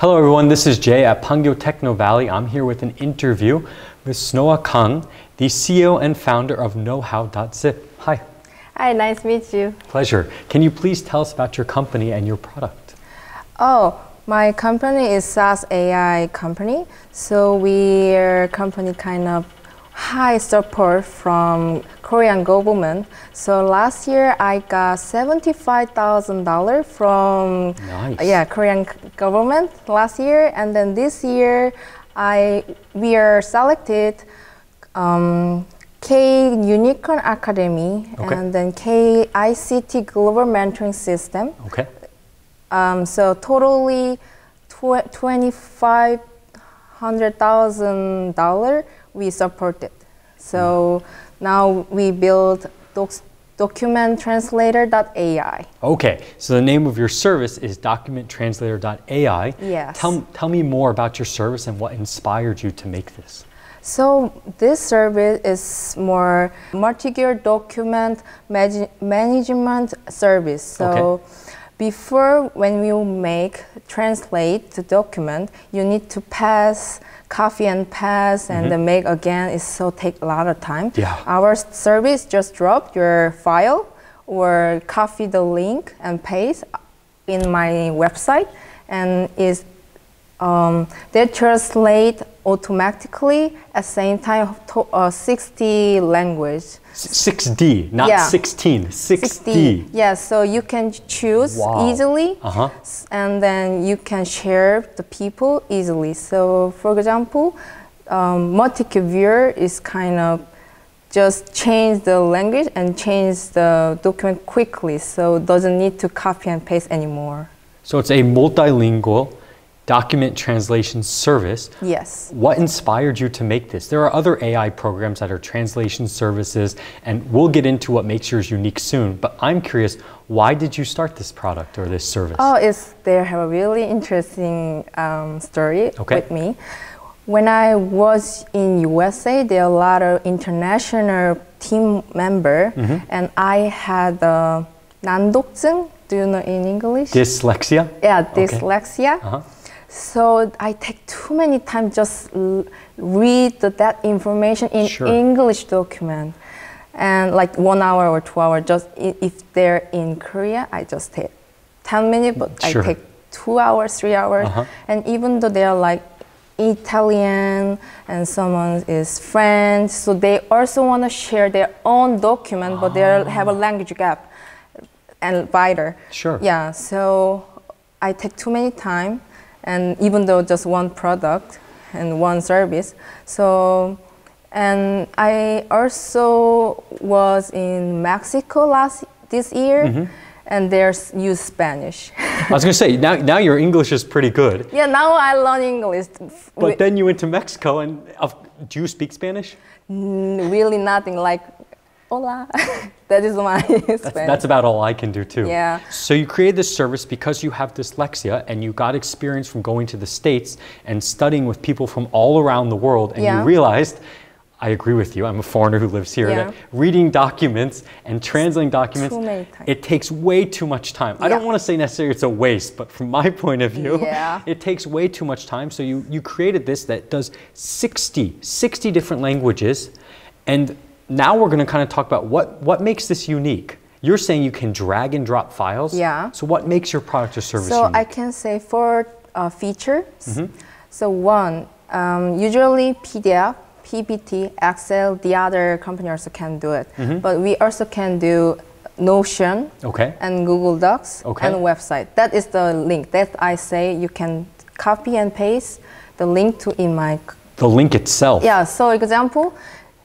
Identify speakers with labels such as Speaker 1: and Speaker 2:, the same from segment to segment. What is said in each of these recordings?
Speaker 1: Hello, everyone. This is Jay at Pangyo Techno Valley. I'm here with an interview with Snoa Kang, the CEO and founder of KnowHow.zip. Hi.
Speaker 2: Hi, nice to meet you.
Speaker 1: Pleasure. Can you please tell us about your company and your product?
Speaker 2: Oh, my company is SaaS AI company. So we're company kind of high support from Korean government. So last year I got seventy-five thousand dollar from
Speaker 1: Nice.
Speaker 2: yeah Korean government last year, and then this year I we are selected um, K Unicorn Academy
Speaker 1: Okay.
Speaker 2: and then K ICT Global Mentoring System.
Speaker 1: Okay.
Speaker 2: Um, so totally tw- twenty-five hundred thousand dollar we supported. So now we build docs- documenttranslator.ai.
Speaker 1: Okay. So the name of your service is documenttranslator.ai.
Speaker 2: Yes.
Speaker 1: Tell, tell me more about your service and what inspired you to make this.
Speaker 2: So this service is more multi-gear document manage- management service. So
Speaker 1: Okay.
Speaker 2: Before when you make translate the document, you need to pass copy and pass and then make again. It so take a lot of time.
Speaker 1: Yeah.
Speaker 2: Our service just drop your file or copy the link and paste in my website and is um, they translate automatically at the same time to, uh, 60 language.
Speaker 1: S- 6D, not
Speaker 2: Yeah.
Speaker 1: 16. 6D.
Speaker 2: Yeah, so you can choose
Speaker 1: Wow.
Speaker 2: easily
Speaker 1: Uh-huh.
Speaker 2: and then you can share the people easily. So for example, um, viewer is kind of just change the language and change the document quickly so doesn't need to copy and paste anymore.
Speaker 1: So it's a multilingual document translation service.
Speaker 2: Yes.
Speaker 1: What inspired you to make this? There are other AI programs that are translation services, and we'll get into what makes yours unique soon. But I'm curious, why did you start this product or this service?
Speaker 2: Oh, it's they have a really interesting um, story
Speaker 1: Okay.
Speaker 2: with me. When I was in USA, there are a lot of international team member,
Speaker 1: Mm-hmm.
Speaker 2: and I had uh, 난독증. Do you know in English?
Speaker 1: Dyslexia?
Speaker 2: yeah,
Speaker 1: Okay.
Speaker 2: dyslexia.
Speaker 1: Uh-huh.
Speaker 2: so I take too many time just l- read the, that information in
Speaker 1: Sure.
Speaker 2: English document, and like one hour or two hour. Just if they're in Korea, I just take ten minutes, but
Speaker 1: Sure.
Speaker 2: I take two hours, three hours,
Speaker 1: Uh-huh.
Speaker 2: and even though they are like Italian and someone is French, so they also want to share their own document, but they have a language gap and wider.
Speaker 1: Sure.
Speaker 2: Yeah, so I take too many time, and even though just one product and one service, so and I also was in Mexico last this year,
Speaker 1: Mm-hmm.
Speaker 2: and there's use Spanish.
Speaker 1: I was going to say, now, now your English is pretty good,
Speaker 2: yeah, now I learn English.
Speaker 1: but then you went to Mexico, and uh, do you speak Spanish?
Speaker 2: Really nothing like hola. that is my
Speaker 1: That's,
Speaker 2: Spanish.
Speaker 1: that's about all I can do too.
Speaker 2: Yeah.
Speaker 1: So you created this service because you have dyslexia and you got experience from going to the States and studying with people from all around the world and
Speaker 2: Yeah.
Speaker 1: you realized I agree with you. I'm a foreigner who lives here.
Speaker 2: Yeah.
Speaker 1: That reading documents and translating documents,
Speaker 2: too many times.
Speaker 1: it takes way too much time. I don't want to say necessarily it's a waste, but from my point of view,
Speaker 2: Yeah.
Speaker 1: it takes way too much time. So you, you created this that does 60, 60 different languages. And now we're going to kind of talk about what, what makes this unique. You're saying you can drag and drop files.
Speaker 2: Yeah.
Speaker 1: So what makes your product or service
Speaker 2: So
Speaker 1: unique?
Speaker 2: I can say four uh, features.
Speaker 1: Mm-hmm.
Speaker 2: So one, um, usually PDF, PPT, Excel, the other company also can do it.
Speaker 1: Mm-hmm.
Speaker 2: But we also can do Notion
Speaker 1: Okay.
Speaker 2: and Google Docs
Speaker 1: Okay.
Speaker 2: and website. That is the link that I say you can copy and paste the link to in my
Speaker 1: the link itself.
Speaker 2: yeah. So example,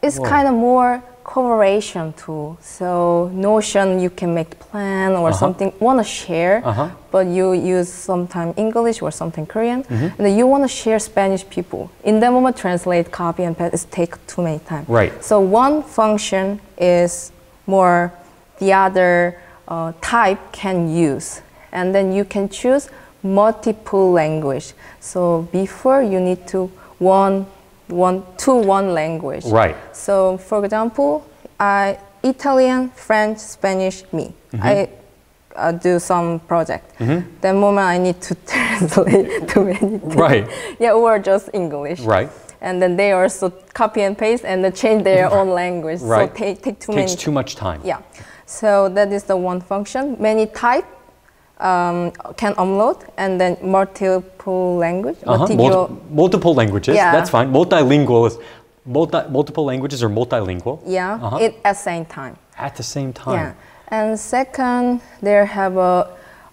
Speaker 2: it's
Speaker 1: Whoa.
Speaker 2: kind of more cooperation tool. So Notion, you can make plan or something want to share,
Speaker 1: Uh-huh.
Speaker 2: but you use sometime English or something Korean,
Speaker 1: Mm-hmm.
Speaker 2: and then you want to share Spanish people. In that moment, translate, copy, and paste. It take too many time.
Speaker 1: Right.
Speaker 2: So one function is more the other uh, type can use, and then you can choose multiple language. So before you need to one one to one language.
Speaker 1: Right.
Speaker 2: So for example, I Italian, French, Spanish, me.
Speaker 1: Mm-hmm.
Speaker 2: I uh, do some project.
Speaker 1: Mm-hmm.
Speaker 2: That moment I need to translate to anything.
Speaker 1: Right.
Speaker 2: Yeah, or just English.
Speaker 1: Right.
Speaker 2: And then they also copy and paste and then change their own language.
Speaker 1: Right.
Speaker 2: So take take too
Speaker 1: Takes
Speaker 2: many.
Speaker 1: too much time.
Speaker 2: Yeah. So that is the one function. Many type um, can upload and then multiple language.
Speaker 1: Uh-huh.
Speaker 2: multiple-
Speaker 1: Multi- multiple languages.
Speaker 2: Yeah.
Speaker 1: That's fine. Multilingual is multi- multiple languages or multilingual.
Speaker 2: yeah,
Speaker 1: Uh-huh.
Speaker 2: it at same time.
Speaker 1: At the same time.
Speaker 2: Yeah. And second, there have a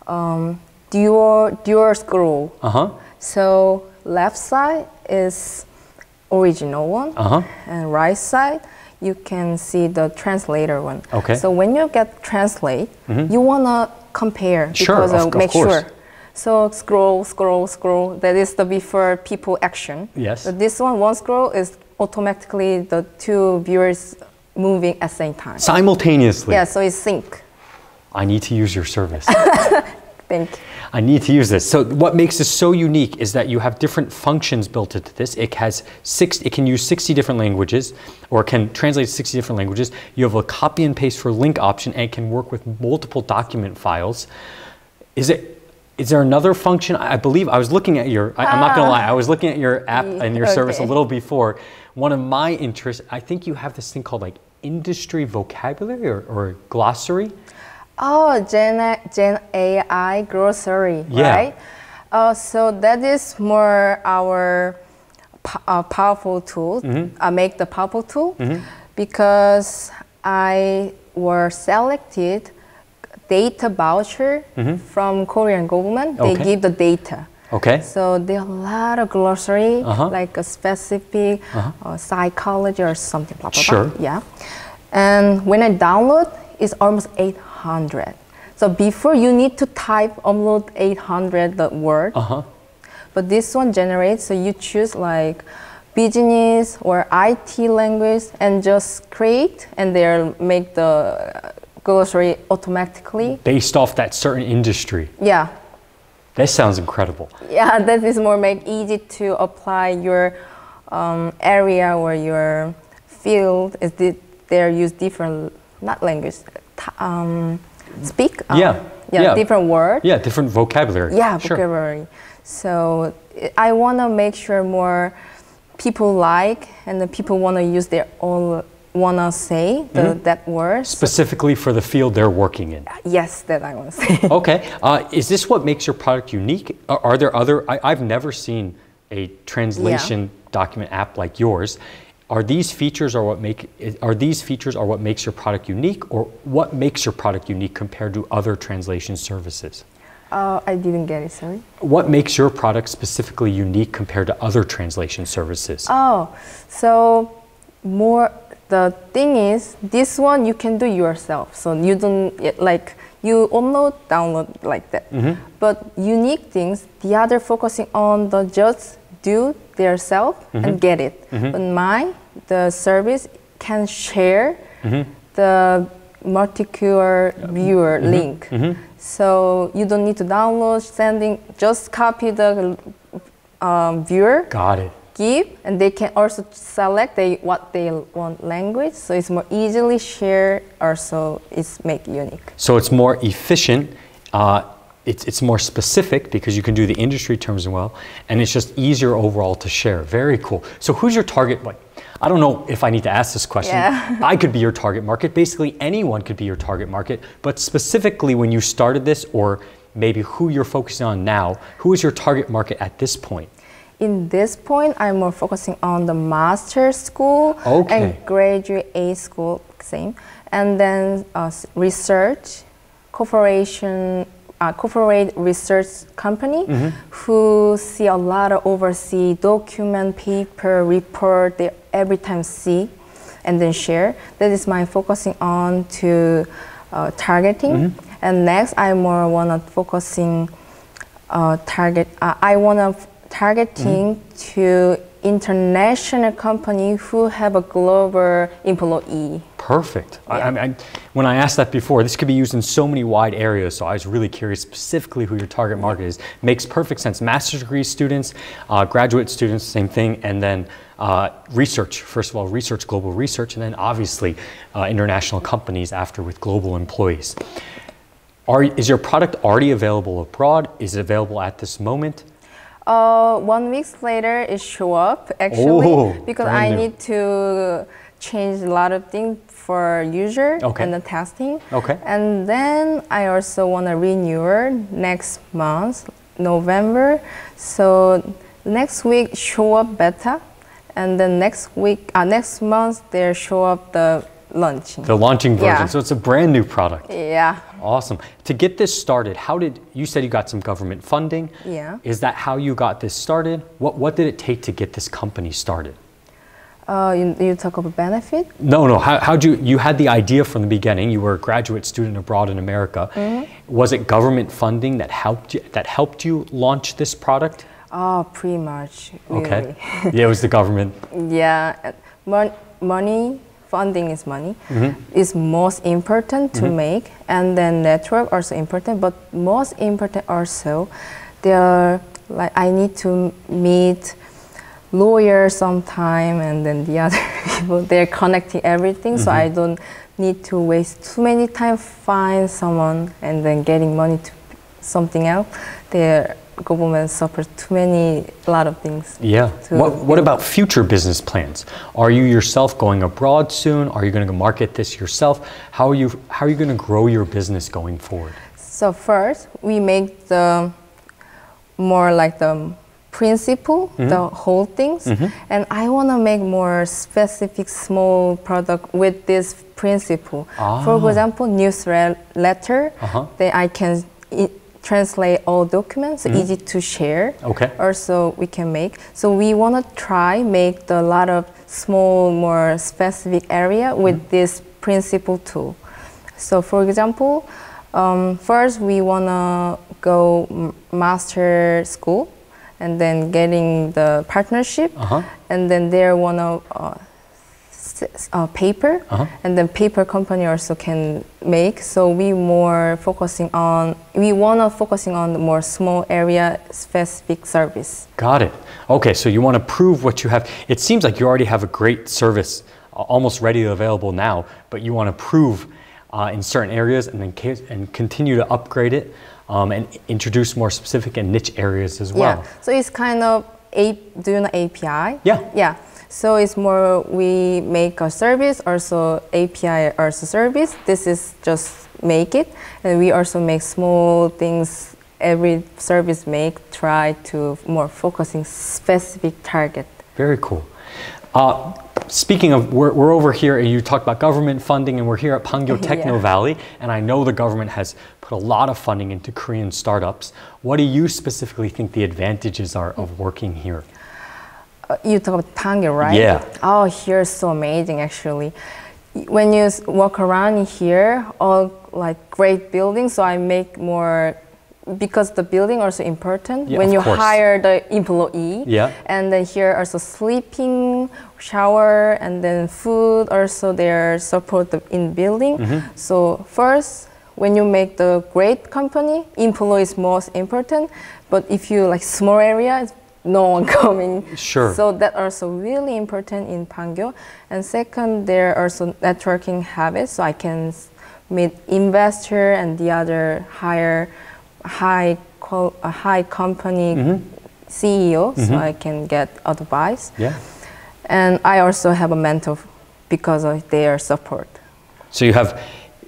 Speaker 2: um, dual dual scroll.
Speaker 1: Uh huh.
Speaker 2: So left side is original one,
Speaker 1: Uh huh.
Speaker 2: and right side you can see the translator one.
Speaker 1: Okay. Mm-hmm.
Speaker 2: So when you get translate, you wanna compare
Speaker 1: Sure,
Speaker 2: because
Speaker 1: of-
Speaker 2: of, make
Speaker 1: course.
Speaker 2: sure. So scroll, scroll, scroll. That is the before people action.
Speaker 1: Yes.
Speaker 2: But this one, one scroll is automatically the two viewers moving at same time.
Speaker 1: Simultaneously.
Speaker 2: Yeah, so it's sync.
Speaker 1: I need to use your service.
Speaker 2: Thank you.
Speaker 1: I need to use this. So what makes this so unique is that you have different functions built into this. It has six. It can use 60 different languages, or can translate 60 different languages. You have a copy and paste for link option, and it can work with multiple document files. Is it? Is there another function? I believe I was looking at your. I, am not gonna ah. lie. I was looking at your app and your service a little before. One of my interests. I think you have this thing called like industry vocabulary or, or glossary.
Speaker 2: Oh, Gen, Gen AI glossary,
Speaker 1: Yeah.
Speaker 2: right? Uh, so that is more our po- uh, powerful tool.
Speaker 1: Mm-hmm.
Speaker 2: I make the powerful tool because I were selected data voucher from Korean government. They.
Speaker 1: Okay.
Speaker 2: give the data.
Speaker 1: Okay.
Speaker 2: So there are a lot of glossary,
Speaker 1: Uh-huh.
Speaker 2: like a specific uh, psychology or something. Blah, blah,
Speaker 1: Sure.
Speaker 2: Blah. Yeah. And when I download, it's almost 800. So before you need to type, upload 800 the word.
Speaker 1: Uh huh.
Speaker 2: But this one generates, so you choose like business or IT language and just create and they'll make the glossary automatically.
Speaker 1: Based off that certain industry.
Speaker 2: Yeah.
Speaker 1: That sounds incredible.
Speaker 2: Yeah, that is more make easy to apply your um, area or your field. Is the, they use different not language, um, speak. um,
Speaker 1: Yeah,
Speaker 2: yeah,
Speaker 1: yeah.
Speaker 2: different word.
Speaker 1: Yeah, different vocabulary.
Speaker 2: Yeah,
Speaker 1: Sure.
Speaker 2: vocabulary. So I- want to make sure more people like and the people want to use their own want to say the,
Speaker 1: Mm-hmm.
Speaker 2: that word.
Speaker 1: Specifically for the field they're working in.
Speaker 2: yes, that I want to say.
Speaker 1: Okay. Uh, is this what makes your product unique? Are, are there other? I, I've never seen a translation document app like yours. Are these features are what make are these features are what makes your product unique, or what makes your product unique compared to other translation services?
Speaker 2: uh, I didn't get it. Sorry.
Speaker 1: What makes your product specifically unique compared to other translation services?
Speaker 2: Oh, so more the thing is this one you can do yourself. So you don't like you upload, download like that. Mm-hmm. But unique things, the other focusing on the just do their self and mm-hmm. get it. Mm-hmm. But mine, the service can share the multicolor viewer link. So you don't need to download, sending, just copy the um, viewer
Speaker 1: Got it.
Speaker 2: give and they can also select they, what they want language so it's more easily share also it's make unique
Speaker 1: So it's more efficient. Uh, it's, it's more specific because you can do the industry terms as well, and it's just easier overall to share. Very cool. So who's your target? Like, I don't know if I need to ask this question.
Speaker 2: Yeah.
Speaker 1: I could be your target market. Basically, anyone could be your target market. But specifically, when you started this, or maybe who you're focusing on now, who is your target market at this point?
Speaker 2: in this point i'm more focusing on the master school
Speaker 1: Okay.
Speaker 2: and graduate A school same and then uh, research corporation uh, corporate research company who see a lot of overseas document paper report they every time see and then share that is my focusing on to uh, targeting and next i more want to focusing uh, target. Uh, I want to targeting to international company who have a global employee.
Speaker 1: Perfect. I, I mean, I, when I asked that before, this could be used in so many wide areas. So I was really curious specifically who your target market is. Makes perfect sense. Master's degree students, uh, graduate students, same thing, and then uh, research. First of all, research, global research, and then obviously uh, international companies after with global employees. Are, is your product already available abroad? Is it available at this moment?
Speaker 2: Uh, one week later, it show up actually
Speaker 1: Oh,
Speaker 2: because I
Speaker 1: new.
Speaker 2: need to change a lot of things for user
Speaker 1: Okay.
Speaker 2: and the testing.
Speaker 1: Okay.
Speaker 2: And then I also want to renew next month, November. So next week show up beta, and then next week, uh, next month they show up the launching.
Speaker 1: The launching version.
Speaker 2: Yeah.
Speaker 1: So it's a brand new product.
Speaker 2: yeah.
Speaker 1: Awesome. To get this started, how did you said you got some government funding?
Speaker 2: Yeah.
Speaker 1: Is that how you got this started? What what did it take to get this company started?
Speaker 2: Uh, you, you talk about benefit.
Speaker 1: No, no. How how'd you you had the idea from the beginning? You were a graduate student abroad in America.
Speaker 2: Mm-hmm.
Speaker 1: Was it government funding that helped you that helped you launch this product?
Speaker 2: Oh, pretty much. Really.
Speaker 1: Okay. yeah, it was the government.
Speaker 2: Yeah, mon- money, funding is money,
Speaker 1: Mm-hmm.
Speaker 2: is most important to make, and then network also important. But most important also, there like I need to meet lawyers sometime, and then the other people they're connecting everything, so I mm-hmm. don't need to waste too many time find someone and then getting money to something else. The government suffers too many a lot of things.
Speaker 1: Yeah. What, what about future business plans? Are you yourself going abroad soon? Are you going to market this yourself? How are you how are you going to grow your business going forward?
Speaker 2: So first, we make the more like the principle, the whole things, and I want to make more specific small product with this principle. For
Speaker 1: Ah.
Speaker 2: example, newsletter,
Speaker 1: Uh-huh.
Speaker 2: then I can i- translate all documents, easy to share.
Speaker 1: Okay.
Speaker 2: Also, we can make. So we want to try make a lot of small, more specific area with this principle tool. So, for example, um, first we want to go master school, and then getting the partnership,
Speaker 1: Uh-huh.
Speaker 2: and then there want to uh, uh, paper,
Speaker 1: Uh-huh.
Speaker 2: and then paper company also can make. So we more focusing on we want to focusing on the more small area specific service.
Speaker 1: Got it. Okay, so you want to prove what you have. It seems like you already have a great service uh, almost ready available now, but you want to prove uh, in certain areas and then and continue to upgrade it um, and introduce more specific and niche areas as well.
Speaker 2: Yeah. So it's kind of a do you know API?
Speaker 1: Yeah.
Speaker 2: Yeah. So it's more we make a service, also API also service. This is just make it, and we also make small things. Every service make try to more focusing specific target.
Speaker 1: Very cool. Uh, speaking of, we're, we're over here, and you talked about government funding, and we're here at Pangyo Techno
Speaker 2: Yeah.
Speaker 1: Valley, and I know the government has put a lot of funding into Korean startups. What do you specifically think the advantages are of working here?
Speaker 2: Uh, you talk about Pangyo, right?
Speaker 1: Yeah.
Speaker 2: Oh, here is so amazing actually. When you walk around here, all like great buildings, so I make more because the building also important.
Speaker 1: Yeah,
Speaker 2: when you
Speaker 1: course.
Speaker 2: hire the employee,
Speaker 1: Yeah.
Speaker 2: and then here also sleeping, shower, and then food also there support the, in building.
Speaker 1: Mm-hmm.
Speaker 2: So first, when you make the great company, employee is most important. But if you like small area, no one coming.
Speaker 1: Sure.
Speaker 2: So that also really important in Pangyo. And second, there are also networking habits. So I can meet investor and the other higher, high, qual- a high company mm-hmm. CEO. So mm-hmm. I can get advice.
Speaker 1: Yeah.
Speaker 2: And I also have a mentor because of their support.
Speaker 1: So you have,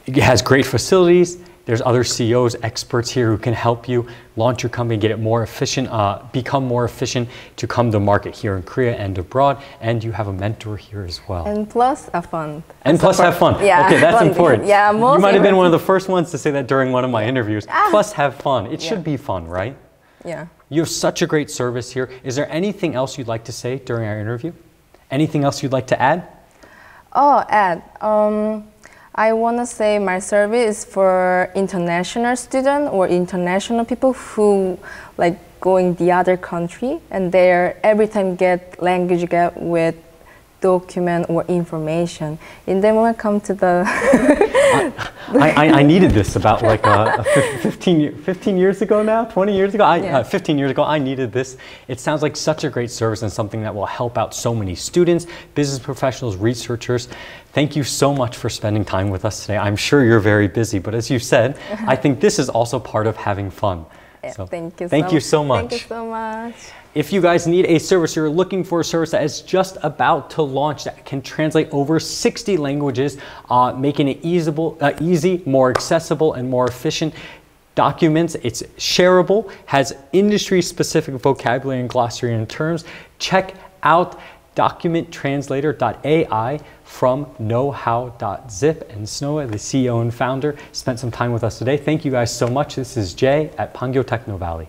Speaker 1: it has great facilities. There's other CEOs, experts here who can help you launch your company, get it more efficient, uh, become more efficient to come to market here in Korea and abroad. And you have a mentor here as well.
Speaker 2: And plus a fund.
Speaker 1: And plus have fun.
Speaker 2: Yeah,
Speaker 1: Okay, that's important.
Speaker 2: Yeah,
Speaker 1: You
Speaker 2: most
Speaker 1: might have been one of the first ones to say that during one of my interviews. Plus have fun. It should
Speaker 2: Yeah.
Speaker 1: be fun, right?
Speaker 2: Yeah.
Speaker 1: You have such a great service here. Is there anything else you'd like to say during our interview? Anything else you'd like to add?
Speaker 2: Oh, Ed. Um, I want to say my service is for international student or international people who like going the other country and they're every time get language gap with document or information. And then when I come to the
Speaker 1: I, I, I needed this about like uh, a, a 15, 15 years ago now, 20 years ago. I,
Speaker 2: Yeah.
Speaker 1: uh, 15 years ago, I needed this. It sounds like such a great service and something that will help out so many students, business professionals, researchers. Thank you so much for spending time with us today. I'm sure you're very busy, but as you said, I think this is also part of having fun. So,
Speaker 2: thank you.
Speaker 1: Thank
Speaker 2: so,
Speaker 1: you so much.
Speaker 2: Thank you so much.
Speaker 1: If you guys need a service, you're looking for a service that is just about to launch that can translate over 60 languages, uh, making it easable, uh, easy, more accessible, and more efficient documents. It's shareable, has industry specific vocabulary and glossary and terms. Check out documenttranslator.ai from knowhow.zip. And Snowa, the CEO and founder, spent some time with us today. Thank you guys so much. This is Jay at Pangyo Techno Valley.